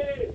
Hey!